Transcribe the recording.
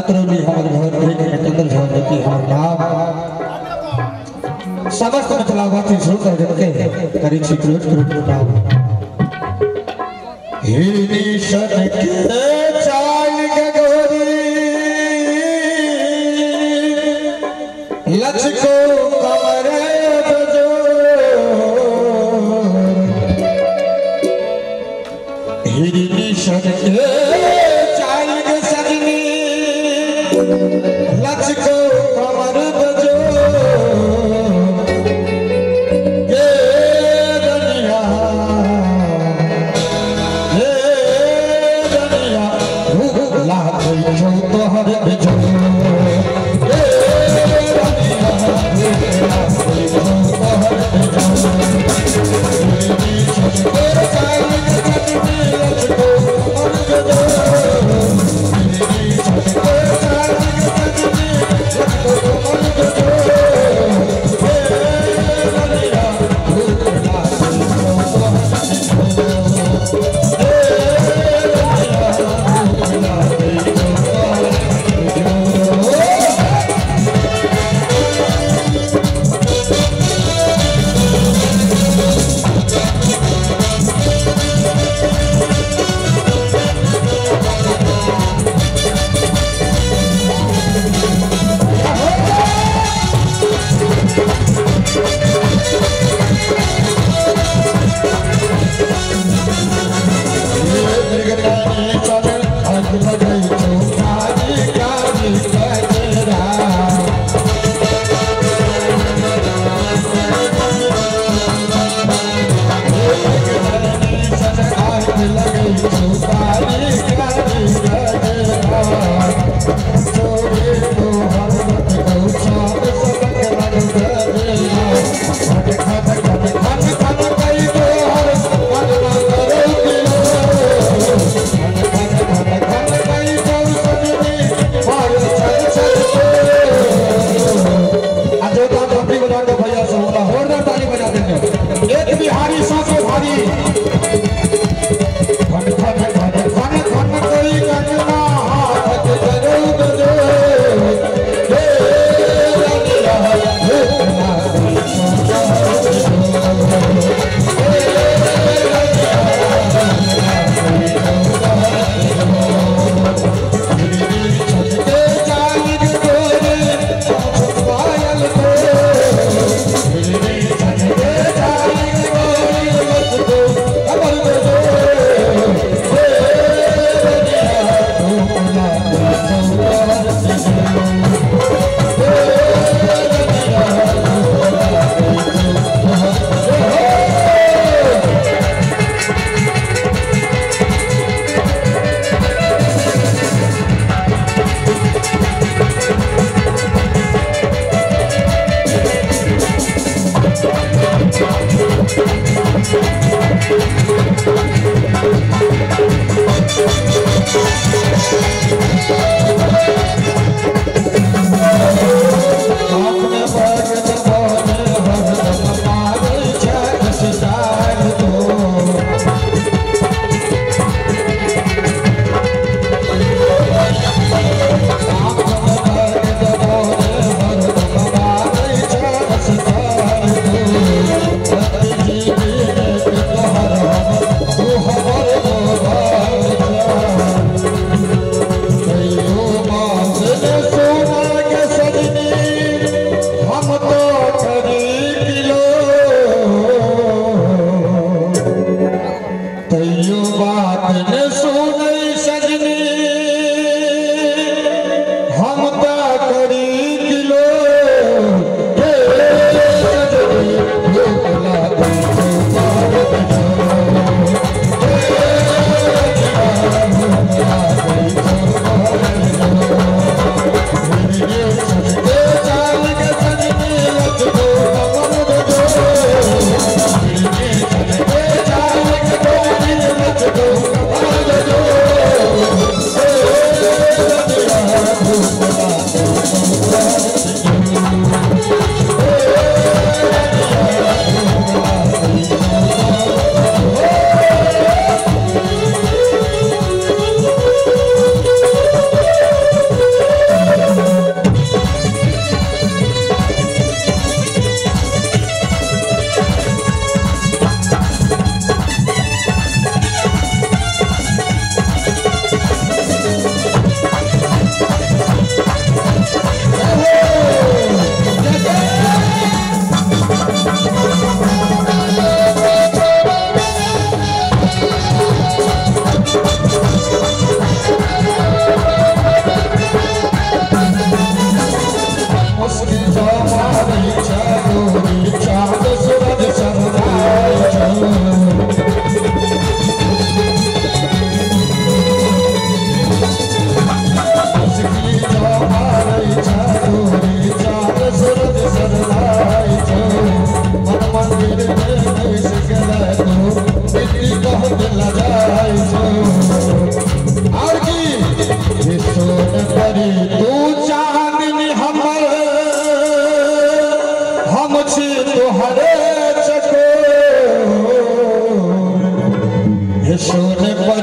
अतरौली हमर भवन भेट मटेंद्र भवन की हमर नाम समस्त मिथिलावासी सुनकर जनते करी छी क्रोध क्रोध नाम। हे निशन के चाल गगोरी लक्ष्य को कमरे बजो। हे निशन के Thank you.